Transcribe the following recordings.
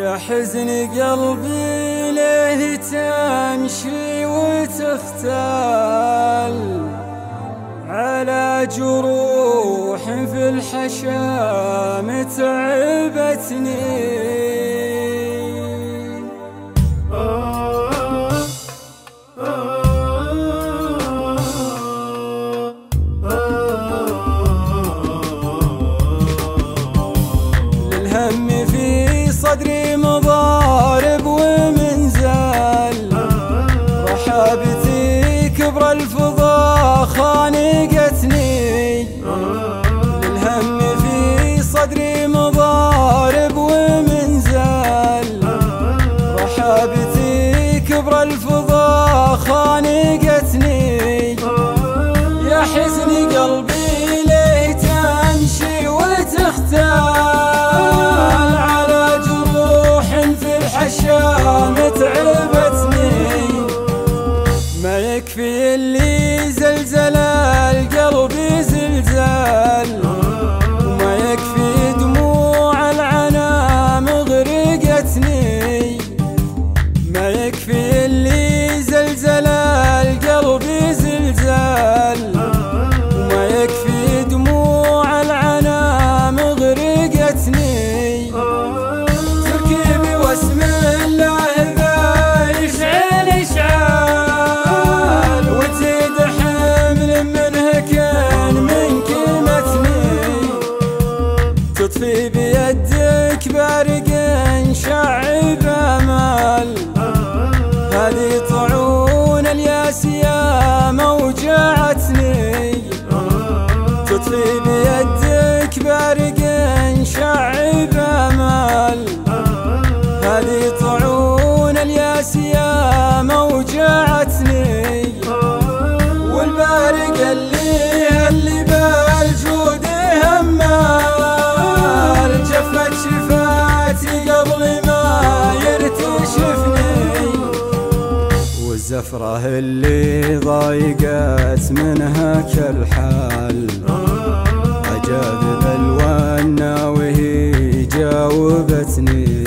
يا حزن قلبي ليه تمشي وتختال؟ على جروح في الحشا متعبتني رحابتي كبر الفضا خانقتني. للهم في صدري مضارب ومنزل. رحابتي كبر الفضا خانقتني. يا حزن قلبي ليه تمشي وتختار يكفي تطفي بيدك بارق شعب أمل. هذه طعون الزفرة اللي ضايقت منها كل حال أجاذب الوانا وهي جاوبتني.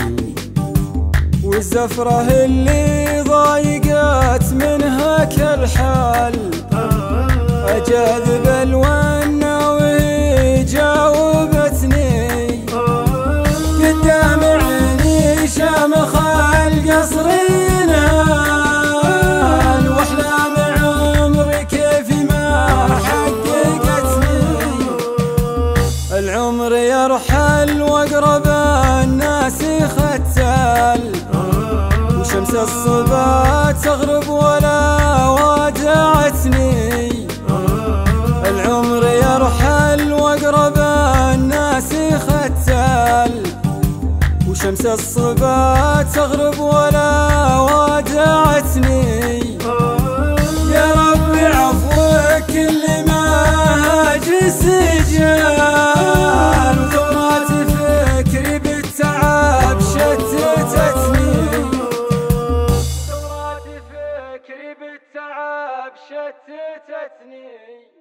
والزفرة اللي ضايقت منها كل حال أجاذب الوانا الصبا تغرب ولا وادعتني العمر يرحل وأقرب الناس ختال وشمس الصبا تغرب ولا وادعتني شتتني